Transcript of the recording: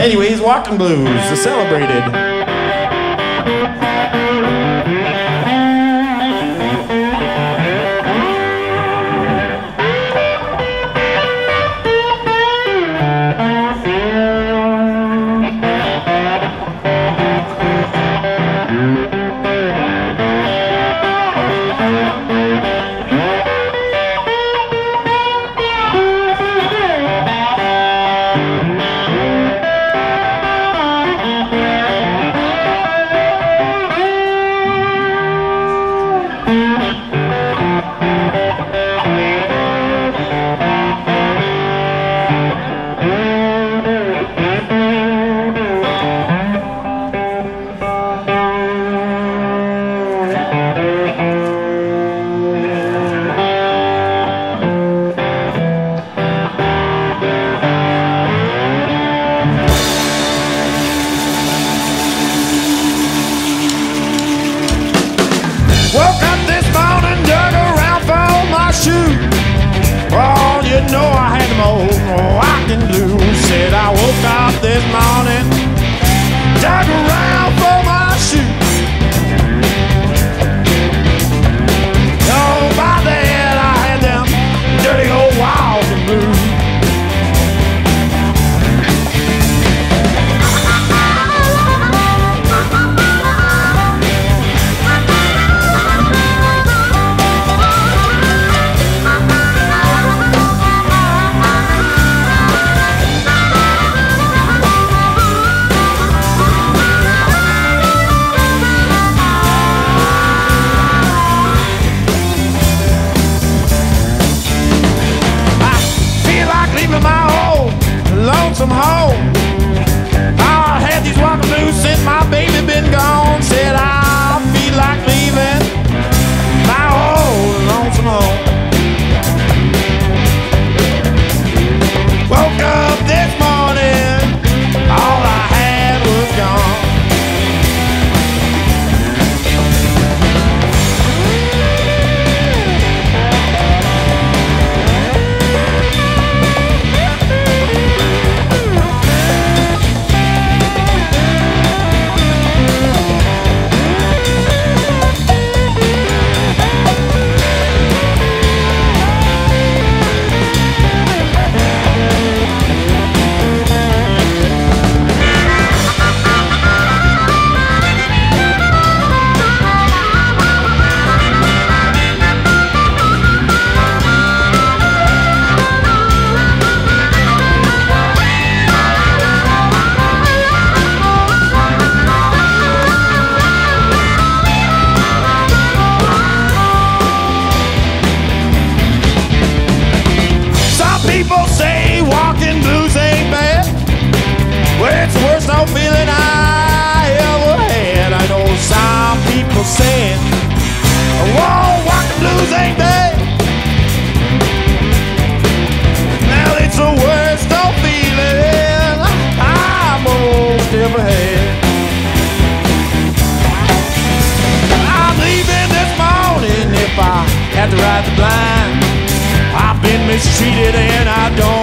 Anyways, Walking Blues, the celebrated. Woke up this morning, dug around for my shoe. Oh, you know I had them old rockin' blues. Said I woke up this morning, dug around home. I had these walking blues since my baby been gone. No feeling I ever had. I know some people saying, whoa, walking blues ain't bad. Now it's the worst no feeling I most ever had. I'm leaving this morning if I have to ride the blind. I've been mistreated and I don't